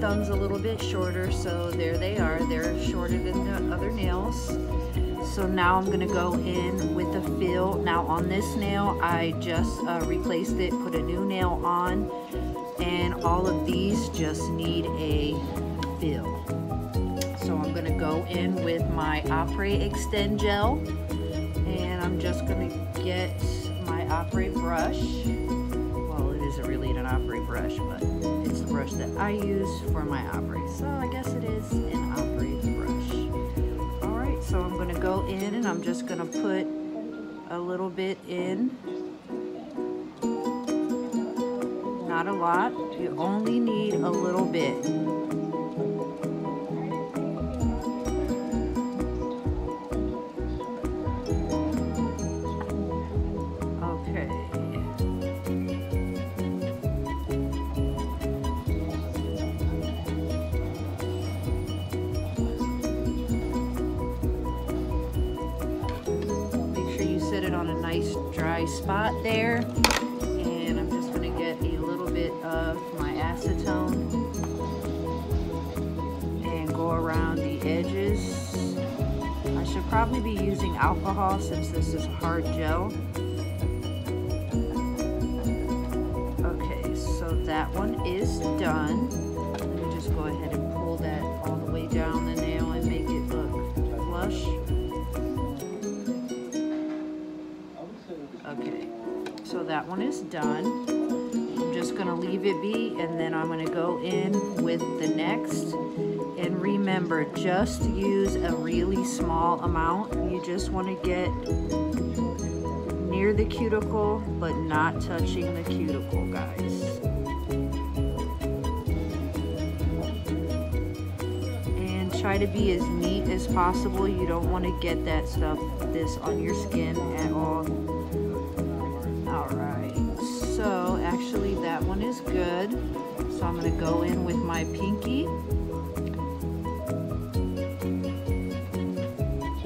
thumbs a little bit shorter so there they are. They're shorter than the other nails. So now I'm gonna go in with a fill. Now on this nail I just uh, replaced it put a new nail on and all of these just need a fill. So I'm gonna go in with my Apres Extend Gel and I'm just gonna get my Apres brush. Well, it isn't really an Apres brush, but the brush that I use for my Apres. So I guess it is an Apres brush. All right, so I'm gonna go in and I'm just gonna put a little bit in. Not a lot, you only need a little bit. Spot there. And I'm just gonna get a little bit of my acetone and go around the edges. I should probably be using alcohol since this is hard gel. Okay, so that one is done. Let me just go ahead one is done. I'm just gonna leave it be and then I'm gonna go in with the next. And remember, just use a really small amount. You just wanna get near the cuticle, but not touching the cuticle, guys. And try to be as neat as possible. You don't wanna get that stuff, this on your skin at all. Gonna go in with my pinky.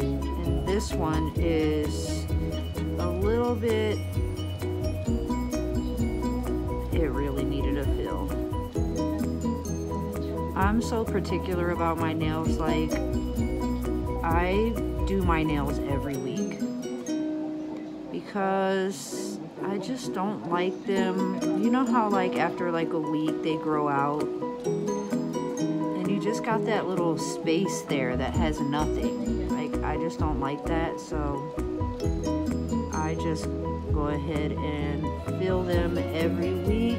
And this one is a little bit, it really needed a fill. I'm so particular about my nails, like I do my nails every week because I just don't like them. You know how like after like a week they grow out and you just got that little space there that has nothing. Like I just don't like that. So I just go ahead and fill them every week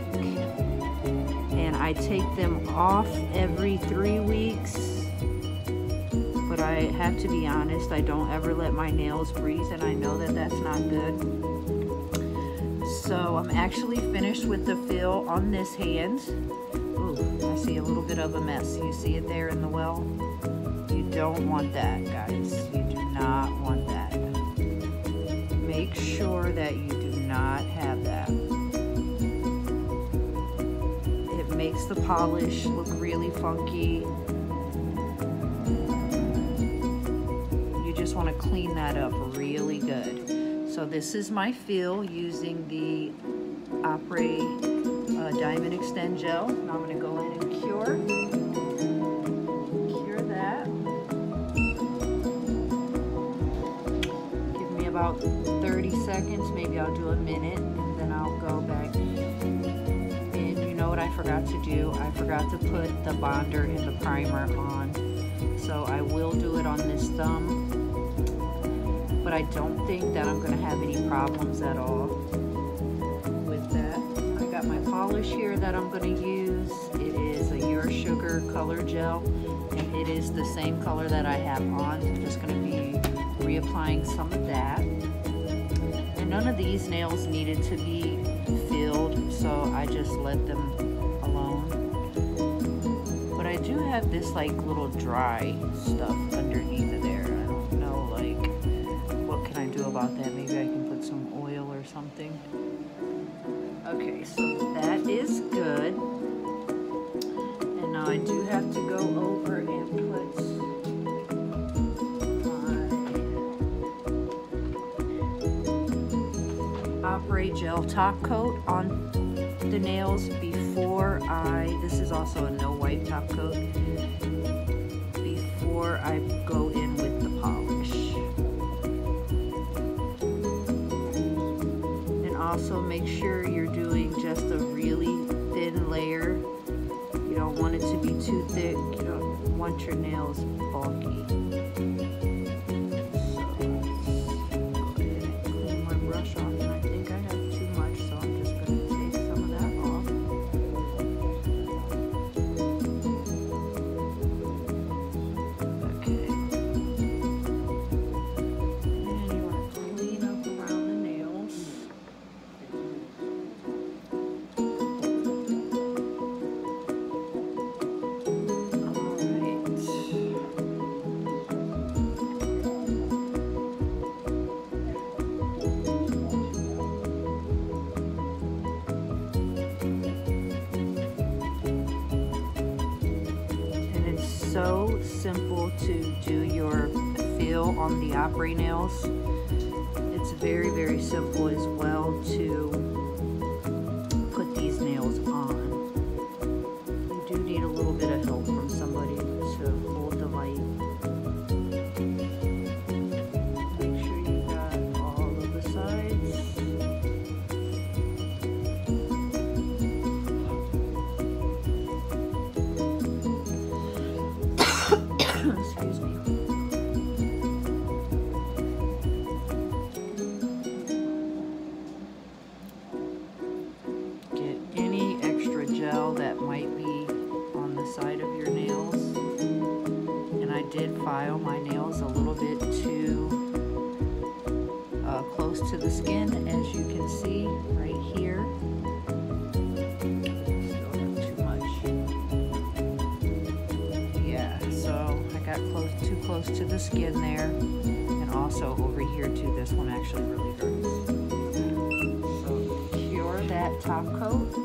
and I take them off every three weeks but I have to be honest, I don't ever let my nails breathe and I know that that's not good. So I'm actually finished with the fill on this hand. Ooh, I see a little bit of a mess. You see it there in the well? You don't want that, guys. You do not want that. Make sure that you do not have that. It makes the polish look really funky. You just want to clean that up really good. So this is my fill using the Apres uh, Diamond Extend Gel. Now I'm going to go in and cure. Cure that. Give me about 30 seconds, maybe I'll do a minute, and then I'll go back. And you know what I forgot to do? I forgot to put the bonder and the primer on. So I will do it on this thumb but I don't think that I'm going to have any problems at all with that. I got my polish here that I'm going to use. It is a Your Sugar Color Gel, and it is the same color that I have on. I'm just going to be reapplying some of that. And none of these nails needed to be filled, so I just let them alone. But I do have this like little dry stuff underneath of there something. Okay, so that is good. And now I do have to go over and put Apres Gel Top Coat on the nails before I, this is also a no wipe top coat, before I go also make sure you're doing just a really thin layer. You don't want it to be too thick. You don't want your nails bulky. simple to do your fill on the opera nails. It's very, very simple as well to file my nails a little bit too uh, close to the skin, as you can see right here. too close to the skin there and also over here too this one actually really hurts. So cure that top coat.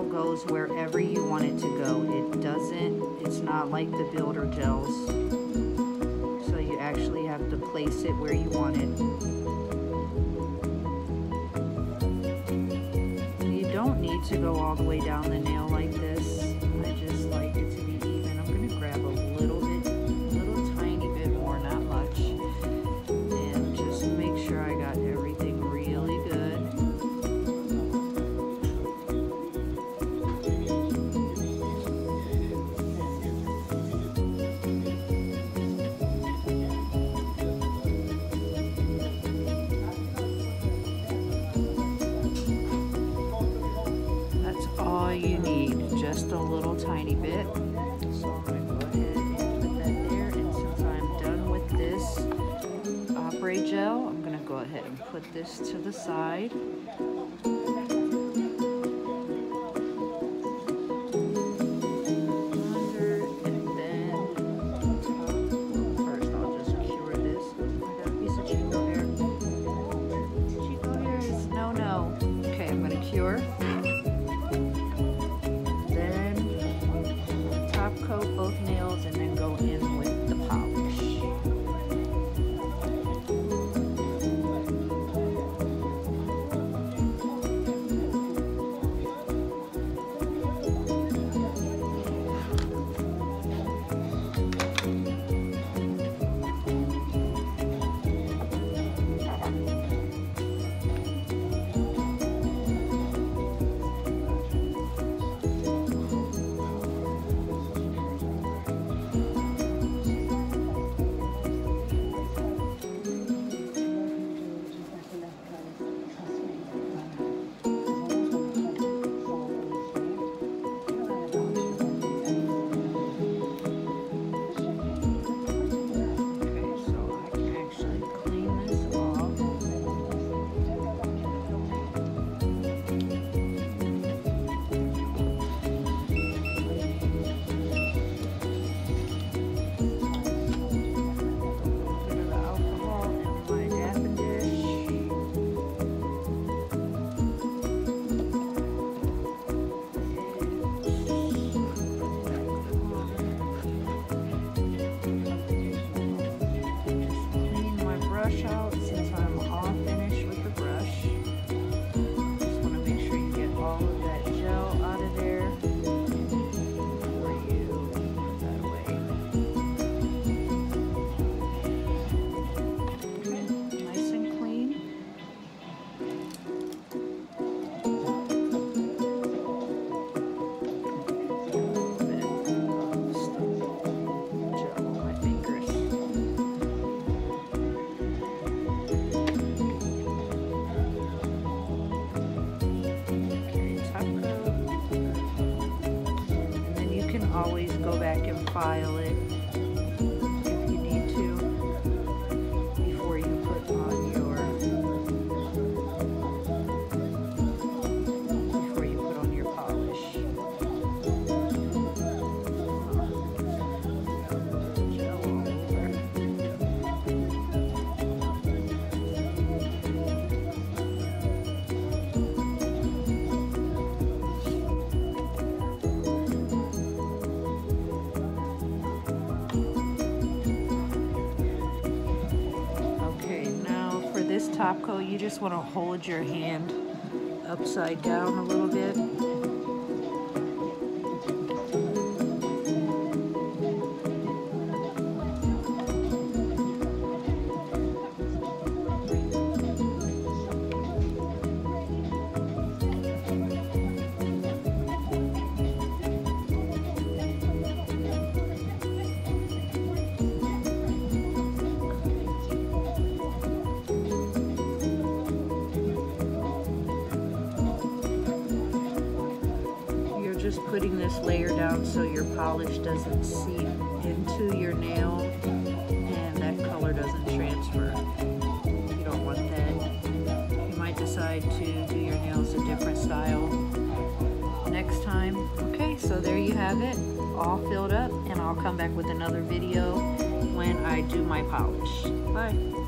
gel goes wherever you want it to go. It doesn't, it's not like the builder gels. So you actually have to place it where you want it. You don't need to go all the way down the nail like this. I just like it to be even. I'm gonna grab a you need, just a little tiny bit. So I'm gonna go ahead and put that there. And since I'm done with this gel, I'm gonna go ahead and put this to the side. Uh, I'll cure file it just want to hold your hand upside down a little bit. This layer down so your polish doesn't seep into your nail and that color doesn't transfer. You don't want that. You might decide to do your nails a different style next time. Okay, so there you have it, all filled up, and I'll come back with another video when I do my polish. Bye.